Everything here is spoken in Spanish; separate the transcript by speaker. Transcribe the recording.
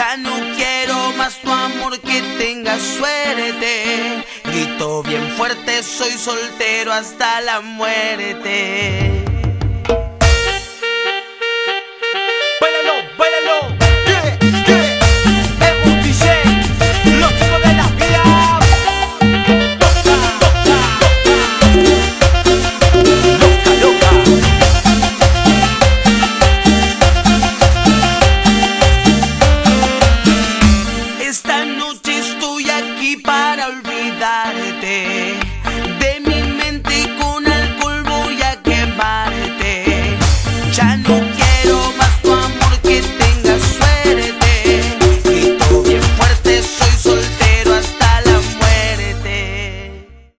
Speaker 1: Ya no quiero más tu amor que tenga suerte. Grito bien fuerte, soy soltero hasta la muerte. Esta noche estoy aquí para olvidarte.